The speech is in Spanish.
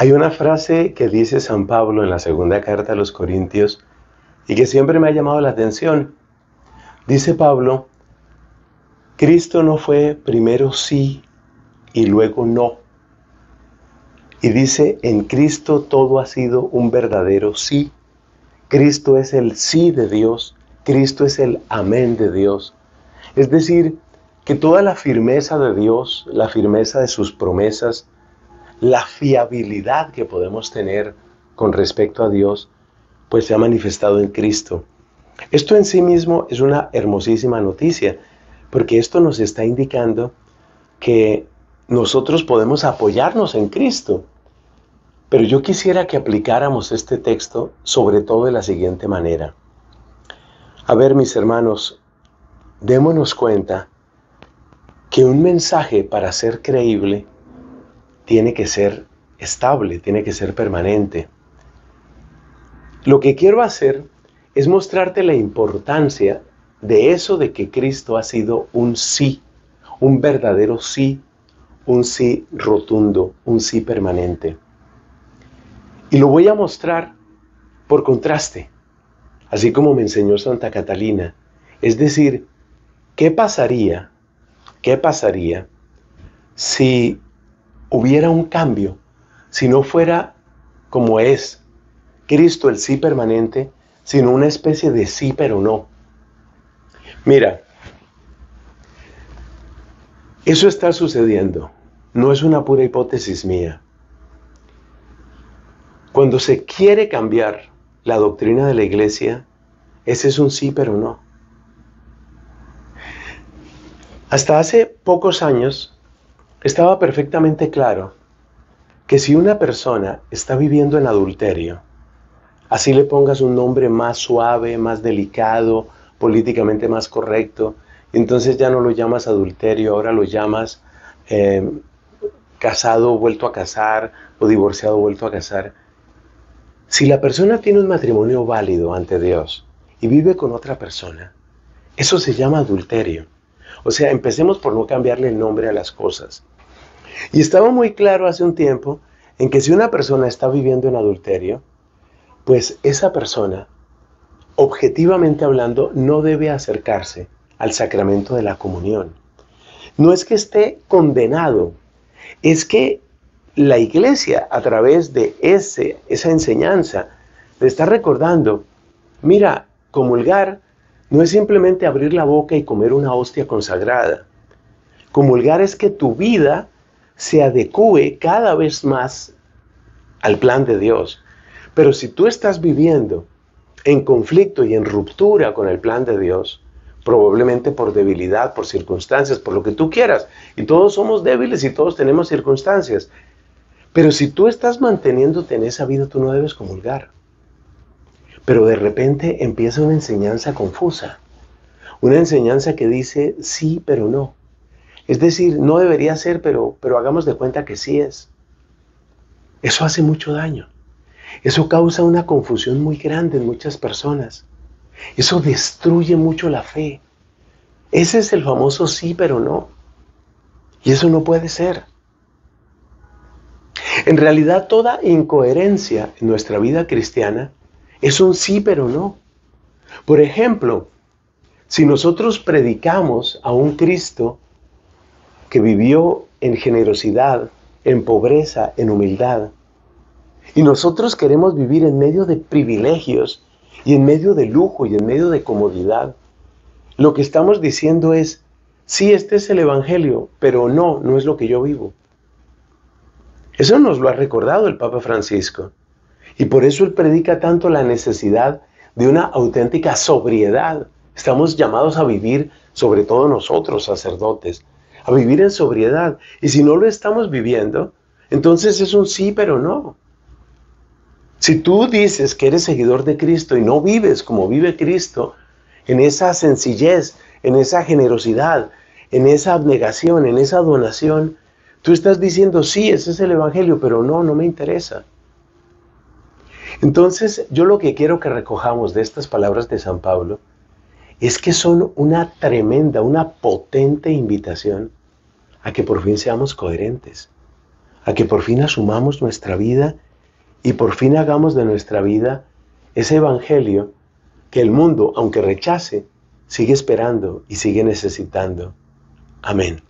Hay una frase que dice San Pablo en la segunda carta a los Corintios y que siempre me ha llamado la atención. Dice Pablo, Cristo no fue primero sí y luego no. Y dice, en Cristo todo ha sido un verdadero sí. Cristo es el sí de Dios, Cristo es el amén de Dios. Es decir, que toda la firmeza de Dios, la firmeza de sus promesas, la fiabilidad que podemos tener con respecto a Dios, pues se ha manifestado en Cristo. Esto en sí mismo es una hermosísima noticia, porque esto nos está indicando que nosotros podemos apoyarnos en Cristo. Pero yo quisiera que aplicáramos este texto sobre todo de la siguiente manera. A ver, mis hermanos, démonos cuenta que un mensaje para ser creíble tiene que ser estable, tiene que ser permanente. Lo que quiero hacer es mostrarte la importancia de eso de que Cristo ha sido un sí, un verdadero sí, un sí rotundo, un sí permanente. Y lo voy a mostrar por contraste, así como me enseñó Santa Catalina. Es decir, ¿qué pasaría? ¿Qué pasaría si hubiera un cambio, si no fuera como es Cristo el sí permanente, sino una especie de sí pero no. Mira, eso está sucediendo, no es una pura hipótesis mía. Cuando se quiere cambiar la doctrina de la iglesia, ese es un sí pero no. Hasta hace pocos años estaba perfectamente claro que si una persona está viviendo en adulterio, así le pongas un nombre más suave, más delicado, políticamente más correcto, entonces ya no lo llamas adulterio, ahora lo llamas eh, casado vuelto a casar o divorciado vuelto a casar. Si la persona tiene un matrimonio válido ante Dios y vive con otra persona, eso se llama adulterio. O sea, empecemos por no cambiarle el nombre a las cosas. Y estaba muy claro hace un tiempo en que si una persona está viviendo en adulterio, pues esa persona, objetivamente hablando, no debe acercarse al sacramento de la comunión. No es que esté condenado, es que la iglesia a través de ese, esa enseñanza le está recordando, mira, comulgar no es simplemente abrir la boca y comer una hostia consagrada. Comulgar es que tu vida se adecue cada vez más al plan de Dios. Pero si tú estás viviendo en conflicto y en ruptura con el plan de Dios, probablemente por debilidad, por circunstancias, por lo que tú quieras, y todos somos débiles y todos tenemos circunstancias, pero si tú estás manteniéndote en esa vida, tú no debes comulgar. Pero de repente empieza una enseñanza confusa. Una enseñanza que dice sí, pero no. Es decir, no debería ser, pero, pero hagamos de cuenta que sí es. Eso hace mucho daño. Eso causa una confusión muy grande en muchas personas. Eso destruye mucho la fe. Ese es el famoso sí, pero no. Y eso no puede ser. En realidad toda incoherencia en nuestra vida cristiana es un sí, pero no. Por ejemplo, si nosotros predicamos a un Cristo que vivió en generosidad, en pobreza, en humildad, y nosotros queremos vivir en medio de privilegios y en medio de lujo y en medio de comodidad, lo que estamos diciendo es, sí, este es el Evangelio, pero no, no es lo que yo vivo. Eso nos lo ha recordado el Papa Francisco. Y por eso él predica tanto la necesidad de una auténtica sobriedad. Estamos llamados a vivir, sobre todo nosotros, sacerdotes, a vivir en sobriedad. Y si no lo estamos viviendo, entonces es un sí, pero no. Si tú dices que eres seguidor de Cristo y no vives como vive Cristo, en esa sencillez, en esa generosidad, en esa abnegación, en esa donación, tú estás diciendo, sí, ese es el Evangelio, pero no, no me interesa. Entonces, yo lo que quiero que recojamos de estas palabras de San Pablo es que son una tremenda, una potente invitación a que por fin seamos coherentes, a que por fin asumamos nuestra vida y por fin hagamos de nuestra vida ese evangelio que el mundo, aunque rechace, sigue esperando y sigue necesitando. Amén.